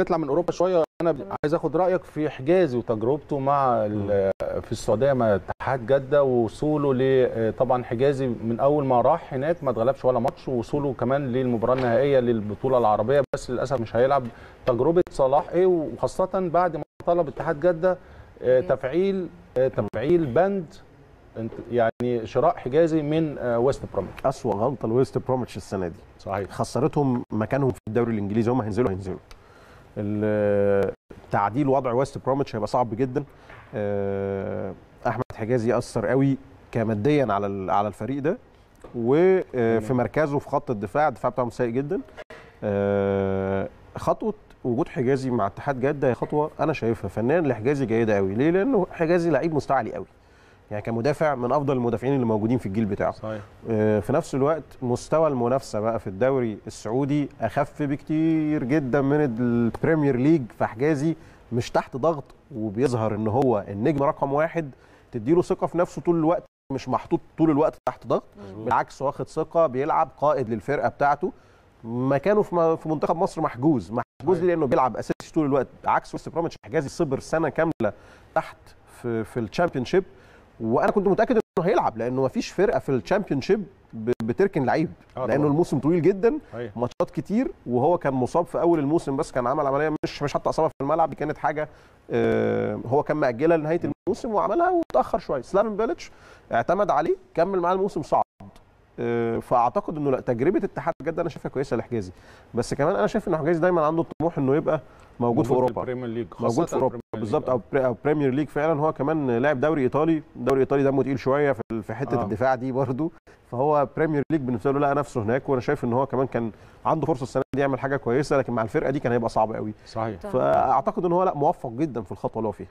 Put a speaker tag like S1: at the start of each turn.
S1: نطلع من أوروبا شوية أنا عايز آخد رأيك في حجازي وتجربته مع في السعودية مع اتحاد جدة ووصوله ل طبعا حجازي من أول ما راح هناك ما اتغلبش ولا ماتش ووصوله كمان للمباراة النهائية للبطولة العربية بس للأسف مش هيلعب. تجربة صلاح إيه؟ وخاصة بعد ما طلب اتحاد جدة آه، تفعيل آه، تفعيل بند يعني شراء حجازي من ويست بروميتش
S2: أسوأ غلطة لويست بروميتش السنة دي.
S1: صحيح.
S2: خسرتهم مكانهم في الدوري الإنجليزي هم هينزلوا هينزلوا. تعديل وضع ويست بروميتش هيبقى صعب جدا. آه، أحمد حجازي اثر قوي كماديا على على الفريق ده. وفي مركزه في خط الدفاع الدفاع بتاعهم سيء جدا. آه، خطوة وجود حجازي مع اتحاد جدة هي خطوة أنا شايفها فنيا لحجازي جيدة قوي. ليه؟ لأنه حجازي لعيب مستوى عالي قوي. يعني كمدافع من أفضل المدافعين اللي موجودين في الجيل بتاعه.
S1: صحيح.
S2: آه، في نفس الوقت مستوى المنافسة بقى في الدوري السعودي أخف بكتير جدا من ال Premier League فحجازي مش تحت ضغط وبيظهر إن هو النجم رقم واحد تديله ثقة في نفسه طول الوقت مش محطوط طول الوقت تحت ضغط بالعكس واخد ثقة بيلعب قائد للفرقة بتاعته. مكانه في في منتخب مصر محجوز محجوز ليه لأنه بيلعب اساسي طول الوقت عكس بروميتش حجازي صبر سنة كاملة تحت في في ال Championship وأنا كنت متاكد انه هيلعب لأنه مفيش فرقه في ال Championship ب- بتركن لعيب
S1: آه
S2: لأنه
S1: طبعاً.
S2: الموسم طويل جدا ماتشات كتير وهو كان مصاب في اول الموسم بس كان عمل عمليه مش مش حتى اصابه في الملعب دي كانت حاجة آه، هو كان مأجلها لنهاية الموسم وعملها وتأخر شوية. سلافن بيلتش اعتمد عليه كمل معاه الموسم آه، فاعتقد انه لا تجربة اتحاد جدة أنا شايفها كويسة لحجازي. بس كمان أنا شايف ان حجازي دايما عنده الطموح انه يبقى موجود في
S1: أوروبا.
S2: موجود في
S1: أوروبا.
S2: بالظبط أو بري- أو Premier League فعلا هو كمان لاعب دوري إيطالي. دوري إيطالي دمه تقيل شوية في في حتة
S1: آه.
S2: آه. الدفاع دي برده فهو Premier League بالنسبة له لقى نفسه هناك وأنا شايف إن هو كمان كان عنده فرصة السنة دي يعمل حاجة كويسة لكن مع الفرقة دي كان هيبقى صعب قوي
S1: صحيح.
S2: فأعتقد إن هو لا موفق جدا في الخطوة اللي هو فيها.